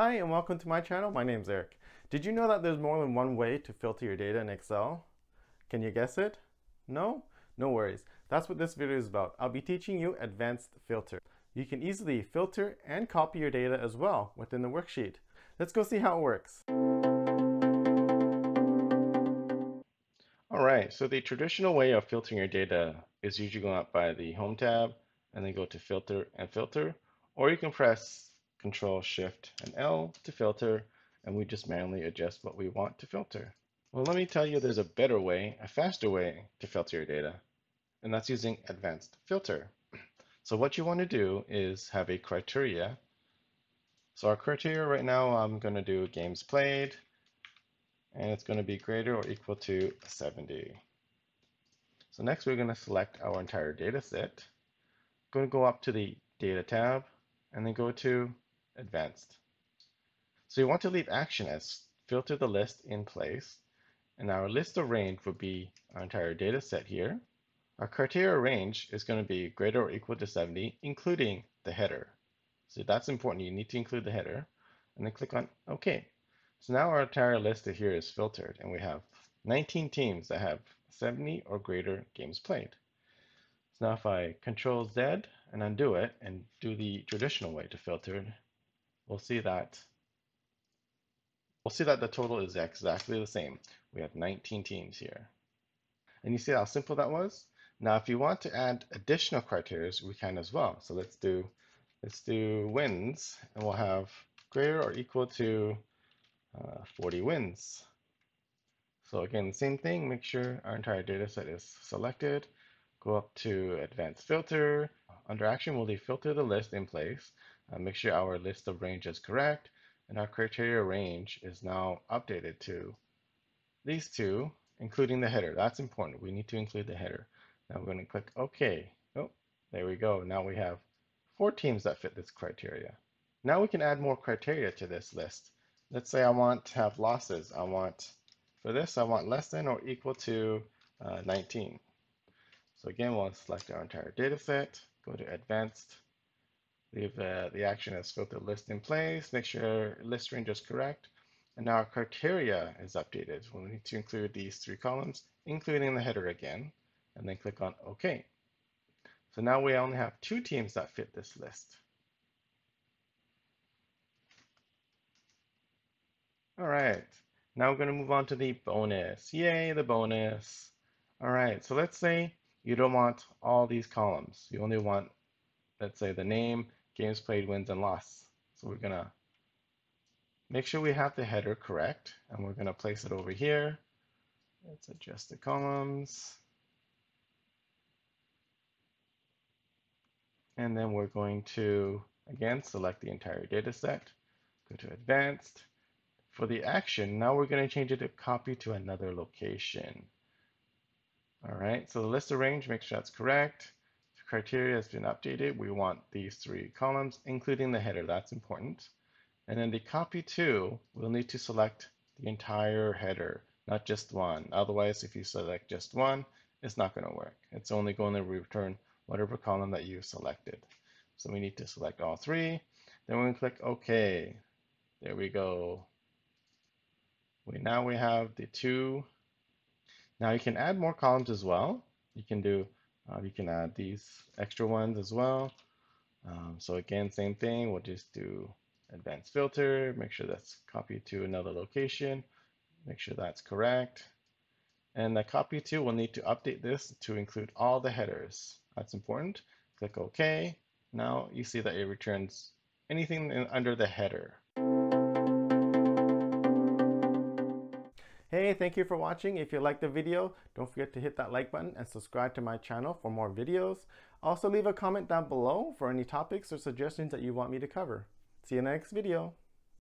Hi and welcome to my channel. My name's Erik. Did you know that there's more than one way to filter your data in Excel? Can you guess it? No? No worries. That's what this video is about. I'll be teaching you advanced filter. You can easily filter and copy your data as well within the worksheet. Let's go see how it works. All right, so the traditional way of filtering your data is usually going up by the Home tab and then go to Filter and Filter, or you can press Control Shift and L to filter, and we just manually adjust what we want to filter. Well, let me tell you there's a better way, a faster way to filter your data, and that's using Advanced Filter. So what you want to do is have a criteria. So our criteria right now, I'm going to do games played, and it's going to be greater or equal to 70. So next we're going to select our entire data set. Going to go up to the Data tab, and then go to advanced. So you want to leave action as filter the list in place. And our list of range would be our entire data set here. Our criteria range is going to be greater or equal to 70, including the header. So that's important. You need to include the header. And then click on OK. So now our entire list here is filtered, and we have 19 teams that have 70 or greater games played. So now if I Control Z and undo it and do the traditional way to filter we'll see that we'll see that the total is exactly the same. We have 19 teams here. And you see how simple that was? Now, if you want to add additional criteria, we can as well. So let's do let's do wins, and we'll have greater or equal to uh, 40 wins. So again, same thing, make sure our entire data set is selected. Go up to advanced filter. Under action, we'll leave filter the list in place. Uh, make sure our list of range is correct and our criteria range is now updated to these two, including the header. That's important. We need to include the header. Now we're going to click OK. Oh, there we go. Now we have four teams that fit this criteria. Now we can add more criteria to this list. Let's say I want to have losses. I want, for this, I want less than or equal to uh, 19. So again, we'll select our entire data set, go to advanced, leave uh, the action as filter list in place, make sure list range is correct. And now our criteria is updated. We'll need to include these three columns, including the header again, and then click on OK. So now we only have two teams that fit this list. All right, now we're going to move on to the bonus. Yay, the bonus. All right, so let's say you don't want all these columns. You only want, let's say, the name, games played, wins, and loss. So we're going to make sure we have the header correct, and we're going to place it over here. Let's adjust the columns. And then we're going to, again, select the entire data set, go to advanced. For the action, now we're going to change it to copy to another location. All right, so the list of range, make sure that's correct. Criteria has been updated. We want these three columns, including the header. That's important. And then the copy to, we'll need to select the entire header, not just one. Otherwise, if you select just one, it's not going to work. It's only going to return whatever column that you selected. So we need to select all three. Then we're gonna click OK. There we go. We now we have the two now you can add more columns as well. You can do, uh, you can add these extra ones as well. Um, so again, same thing, we'll just do advanced filter, make sure that's copied to another location, make sure that's correct. And the copy to, we'll need to update this to include all the headers. That's important. Click OK. Now you see that it returns anything in, under the header. Hey, thank you for watching. If you liked the video, don't forget to hit that like button and subscribe to my channel for more videos. Also leave a comment down below for any topics or suggestions that you want me to cover. See you in the next video.